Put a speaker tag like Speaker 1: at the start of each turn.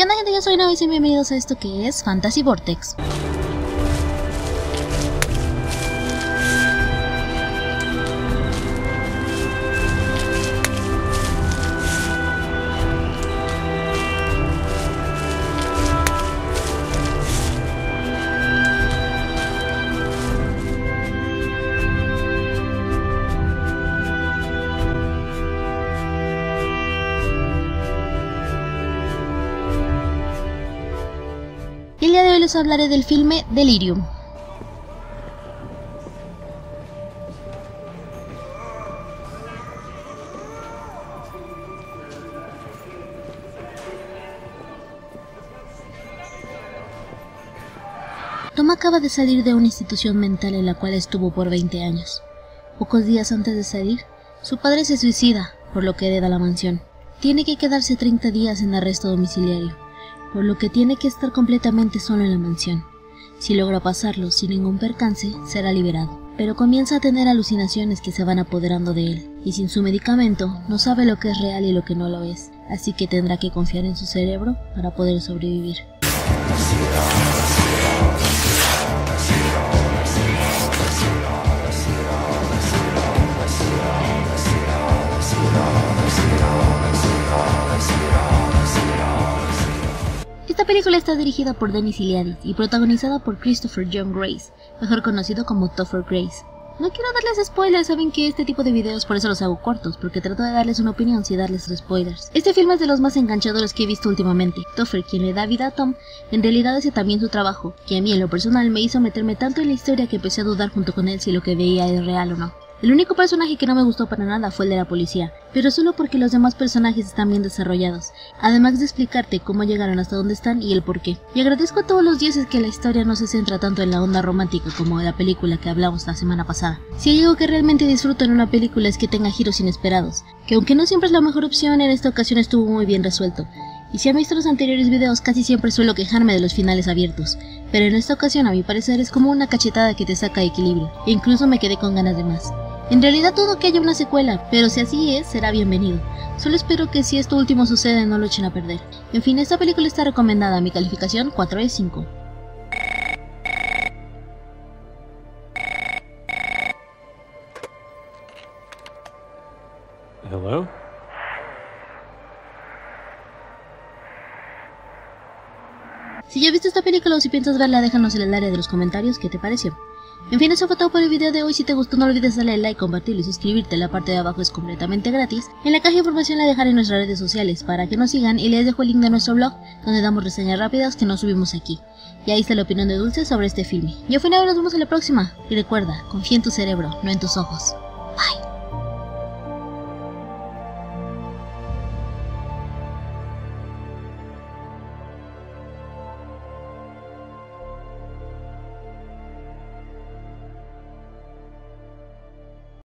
Speaker 1: ¿Qué onda gente? Yo soy Novis y bienvenidos a esto que es Fantasy Vortex. Hoy les hablaré del filme Delirium. Tom acaba de salir de una institución mental en la cual estuvo por 20 años. Pocos días antes de salir, su padre se suicida, por lo que hereda la mansión. Tiene que quedarse 30 días en arresto domiciliario, por lo que tiene que estar completamente solo en la mansión. Si logra pasarlo sin ningún percance, será liberado. Pero comienza a tener alucinaciones que se van apoderando de él, y sin su medicamento no sabe lo que es real y lo que no lo es, así que tendrá que confiar en su cerebro para poder sobrevivir. Esta película está dirigida por Denis Iliadis y protagonizada por Christopher John Grace, mejor conocido como Topher Grace. No quiero darles spoilers, saben que este tipo de videos por eso los hago cortos, porque trato de darles una opinión sin darles spoilers. Este film es de los más enganchadores que he visto últimamente. Topher, quien le da vida a Tom, en realidad hace también su trabajo, que a mí en lo personal me hizo meterme tanto en la historia que empecé a dudar junto con él si lo que veía es real o no. El único personaje que no me gustó para nada fue el de la policía, pero solo porque los demás personajes están bien desarrollados, además de explicarte cómo llegaron hasta donde están y el por qué. Y agradezco a todos los dioses que la historia no se centra tanto en la onda romántica como en la película que hablamos la semana pasada. Si hay algo que realmente disfruto en una película es que tenga giros inesperados, que aunque no siempre es la mejor opción, en esta ocasión estuvo muy bien resuelto. Y si han visto los anteriores videos casi siempre suelo quejarme de los finales abiertos, pero en esta ocasión a mi parecer es como una cachetada que te saca de equilibrio, e incluso me quedé con ganas de más. En realidad todo que haya una secuela, pero si así es, será bienvenido. Solo espero que si esto último sucede no lo echen a perder. En fin, esta película está recomendada, mi calificación 4 de 5.
Speaker 2: Hello?
Speaker 1: Si ya has visto esta película o si piensas verla, déjanos en el área de los comentarios qué te pareció. En fin, eso fue todo por el video de hoy. Si te gustó, no olvides darle like, compartirlo y suscribirte. La parte de abajo es completamente gratis. En la caja de información la dejaré en nuestras redes sociales para que nos sigan y les dejo el link de nuestro blog donde damos reseñas rápidas que no subimos aquí. Y ahí está la opinión de Dulce sobre este filme. Yo fui Nave, nos vemos en la próxima. Y recuerda, confía en tu cerebro, no en tus ojos.